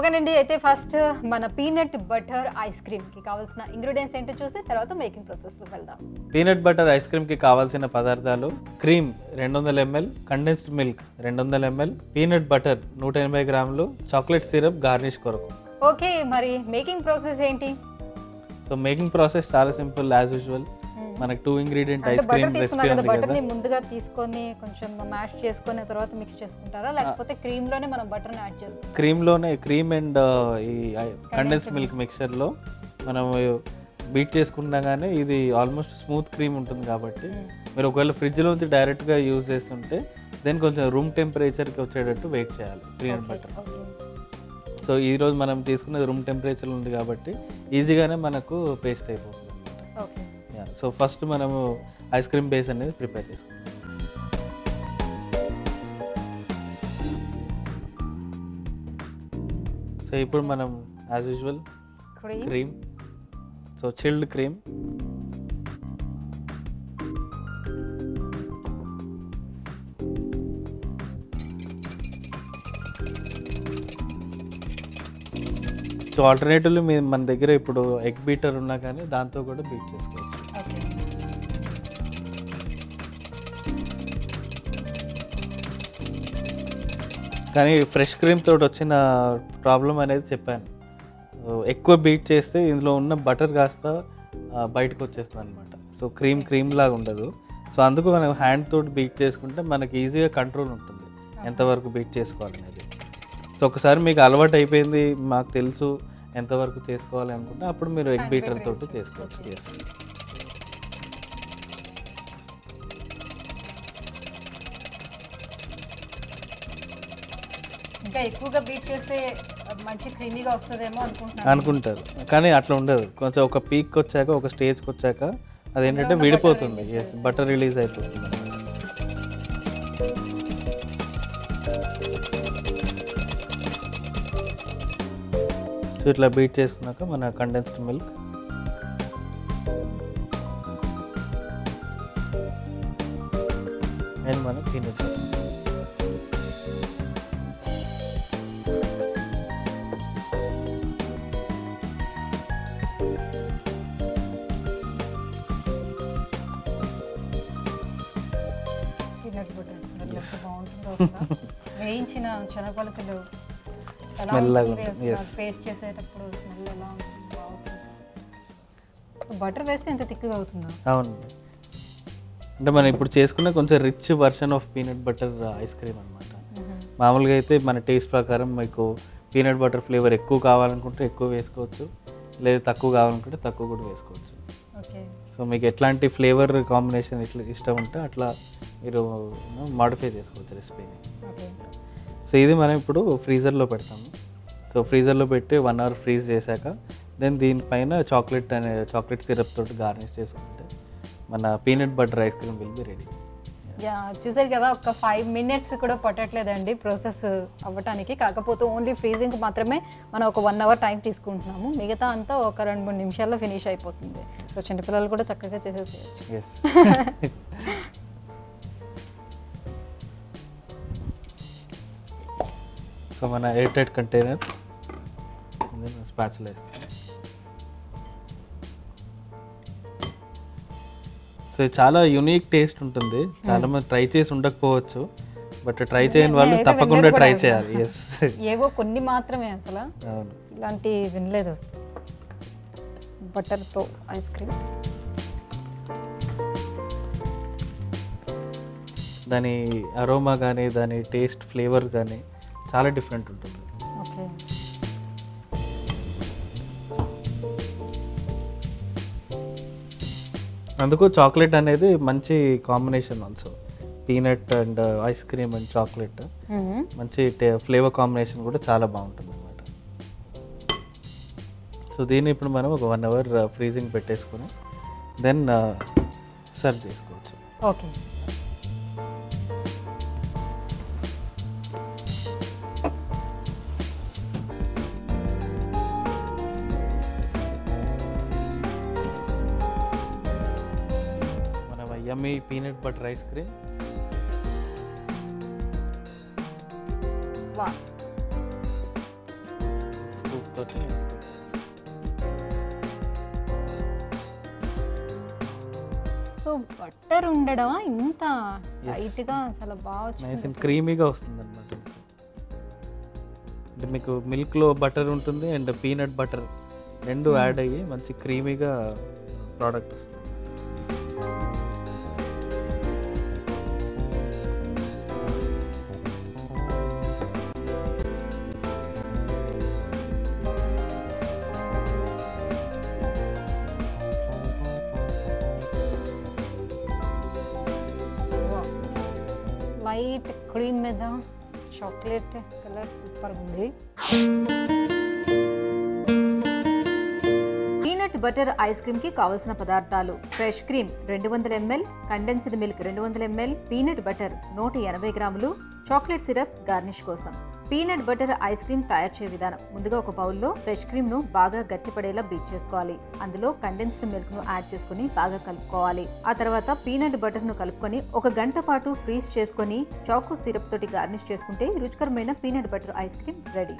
ఓకేనండి అయితే ఫస్ట్ మన పీనట్ బటర్ ఐస్ క్రీమ్కి కావాల్సిన ఇంగ్రీడియంట్స్ ఏంటో చూసి తర్వాత మేకింగ్ ప్రాసెస్లో వెళ్దాం. పీనట్ బటర్ ఐస్ క్రీమ్కి కావాల్సిన పదార్థాలు క్రీమ్ రెండు వందల ఎంఎల్ కండెన్స్డ్ మిల్క్ రెండు వందల ఎంఎల్ పీనట్ బటర్ నూట ఎనభై గ్రాములు చాక్లెట్ సిరప్ గార్నిష్ కొరకు. ఓకే మరి మేకింగ్ ప్రాసెస్ ఏంటి? సో మేకింగ్ ప్రాసెస్ చాలా సింపుల్ యాజ్ యూజువల్ మనకు two ingredient ice cream recipe ఉంది బటర్ని ముందుగా తీసుకొని కొంచెం మ్యాష్ చేసుకొని తర్వాత మిక్స్ చేసుకుంటారా? లేకపోతే క్రీమ్లోనే మనం బటర్ని యాడ్ చేసుకుంటాం క్రీమ్లోనే క్రీమ్ అండ్ ఈ కండెన్స్. మిల్క్ మిక్చర్లో మనం బీట్ చేసుకున్నాగానే ఇది ఆల్మోస్ట్ స్మూత్ క్రీమ్ ఉంటుంది కాబట్టి మీరు ఒకవేళ ఫ్రిడ్జ్లోంచి డైరెక్ట్గా యూజ్ చేస్తుంటే దెన్ కొంచెం రూమ్ టెంపరేచర్కి వచ్చేటట్టు వెయిట్ చేయాలి పీనట్ బటర్ సో ఈ రోజు మనం తీసుకున్నది రూమ్ టెంపరేచర్ ఉంది కాబట్టి ఈజీగానే మనకు పేస్ట్ అయిపోతుంది ఓకే సో ఫస్ట్ మనము ఐస్ క్రీమ్ బేస్ అనేది ప్రిపేర్ చేసుకుందాం. సో ఇప్పుడు మనం as usual cream cream so chilled cream so alternatively మీ మన దగ్గర ఇప్పుడు ఎగ్ బీటర్ ఉన్నా కానీ దాంతో కూడా బీట్ చేసుకోవచ్చు. కానీ ఫ్రెష్ క్రీమ్ తోటి వచ్చిన ప్రాబ్లం అనేది చెప్పాను. ఎక్కువ బీట్ చేస్తే ఇందులో ఉన్న బటర్ కాస్త బయటకు వచ్చేస్తుంది అనమాట సో క్రీమ్ క్రీమ్ లాగా ఉండదు. సో అందుకు మనం హ్యాండ్ తోటి బీట్ చేసుకుంటే మనకి ఈజీగా కంట్రోల్ ఉంటుంది. ఎంతవరకు బీట్ చేసుకోవాలనేది. సో ఒకసారి మీకు అలవాటు అయిపోయింది మాకు తెలుసు ఎంతవరకు చేసుకోవాలి అనుకుంటే అప్పుడు మీరు ఎగ్ బీటర్ తోటి చేసుకోవచ్చు. ఇంకా ఎక్కువగా బీట్ చేస్తే మంచి క్రీమీగా వస్తుందేమో అనుకుంటున్నాను. అనుకుంటారు. కానీ అట్లా ఉండదు. కొంచెం ఒక పీక్ వచ్చాక ఒక స్టేజ్కి వచ్చాక అదేంటంటే విడిపోతుంది. ఎస్ బటర్ రిలీజ్ అయిపోతుంది. సో ఇట్లా బీట్ చేసుకున్నాక మన కండెన్స్డ్ మిల్క్ అండ్ మన పీనట్ వేయించిన శనగపలుకులు ఎలా Smell లాగా ఉంటుంది ఉంటుంది, yes. పేస్ట్ చేసేటప్పుడు స్మెల్ ఎలా ఉంటుంది బాగుంటుంది బటర్ వేస్తే ఎంత తిక్కుగా అవుతుందా? అవును. అంటే మనం ఇప్పుడు చేసుకున్న కొంచెం rich version of peanut butter ice cream అనమాట మామూలుగా అయితే మన టేస్ట్ ప్రకారం మీకు పీనట్ బటర్ ఫ్లేవర్ ఎక్కువ కావాలనుకుంటే ఎక్కువ వేసుకోవచ్చు. లేదా తక్కువ కావాలనుకుంటే తక్కువ కూడా వేసుకోవచ్చు. ఓకే సో మీకు ఎట్లాంటి ఫ్లేవర్ కాంబినేషన్ ఇట్లా ఇష్టం ఉంటే అట్లా మీరు మాడిఫై చేసుకోవచ్చు రెసిపీని సో ఇది మనం ఇప్పుడు ఫ్రీజర్లో పెడతాము. సో ఫ్రీజర్లో పెట్టి వన్ అవర్ ఫ్రీజ్ చేశాక దెన్ దీనిపైన చాక్లెట్ అనే చాక్లెట్ సిరప్ తోటి గార్నిష్ చేసుకుంటే మన peanut butter ice cream will be ready yeah చూసారు కదా ఒక ఫైవ్ మినిట్స్ కూడా పట్టట్లేదండి ప్రాసెస్ అవ్వటానికి. కాకపోతే ఓన్లీ ఫ్రీజింగ్ మాత్రమే మనం ఒక వన్ అవర్ టైం తీసుకుంటున్నాము. మిగతా అంతా ఒక రెండు మూడు నిమిషాల్లో ఫినిష్ అయిపోతుంది. సో చిన్నపిల్లలు కూడా చక్కగా చేసేసేయచ్చు. సో మన ఎయిర్ టైట్ కంటైనర్ స్పాచ్లో వేస్తాం సో చాలా యునిక్ టేస్ట్ ఉంటుంది. చాలా మంది ట్రై చేసి ఉండకపోవచ్చు. బట్ ట్రై చేయని వాళ్ళు తప్పకుండా ట్రై చేయాలి. ఎస్ ఏవో కొన్ని మాత్రమే అసలు. అవును. ఇలాంటి వినలేదు బటర్తో ఐస్ క్రీమ్. దాని అరోమా కానీ దాని టేస్ట్ ఫ్లేవర్ కానీ చాలా డిఫరెంట్ ఉంటుంది. ఓకే. అందుకు చాక్లెట్ అనేది మంచి combination also peanut and ice cream and chocolate. మంచి ఫ్లేవర్ కాంబినేషన్ కూడా చాలా బాగుంటుంది అనమాట సో దీన్ని ఇప్పుడు మనం ఒక వన్ అవర్ ఫ్రీజింగ్ పెట్టేసుకొని దెన్ సర్వ్ చేసుకోవచ్చు. Okay. Yummy peanut butter ice cream so butter ఉండడం ఇంత లైట్గా చాలా బాగా క్రీమీగా వస్తుంది అనమాట అంటే మీకు మిల్క్లో బటర్ ఉంటుంది అండ్ పీనట్ బటర్ రెండు hmm. యాడ్ అయ్యి మంచి క్రీమీగా ప్రోడక్ట్ వస్తుంది. వైట్ క్రీమ్ మీద చాక్లెట్ కలర్ సూపర్ ఉంది. పీనట్ బటర్ ఐస్ క్రీమ్కి కావలసిన పదార్థాలు ఫ్రెష్ క్రీమ్ రెండు వందల ఎంఎల్ కండెన్స్డ్ మిల్క్ రెండు వందల ఎంఎల్ పీనట్ బటర్ నూట ఎనభై గ్రాములు చాక్లెట్ సిరప్ గార్నిష్ కోసం. పీనట్ బటర్ ఐస్ క్రీమ్ తయారు చేయ విధానం. ముందుగా ఒక బౌల్లో ఫ్రెష్ క్రీమ్ను బాగా గట్టిపడేలా బీట్ చేసుకోవాలి. అందులో కండెన్స్డ్ మిల్క్ను యాడ్ చేసుకుని బాగా కలుపుకోవాలి. ఆ తర్వాత పీనట్ బటర్ను కలుపుకొని ఒక గంట పాటు ఫ్రీజ్ చేసుకొని చాకో సిరప్ తోటి గార్నిష్ చేసుకుంటే రుచికరమైన peanut butter ice cream ready.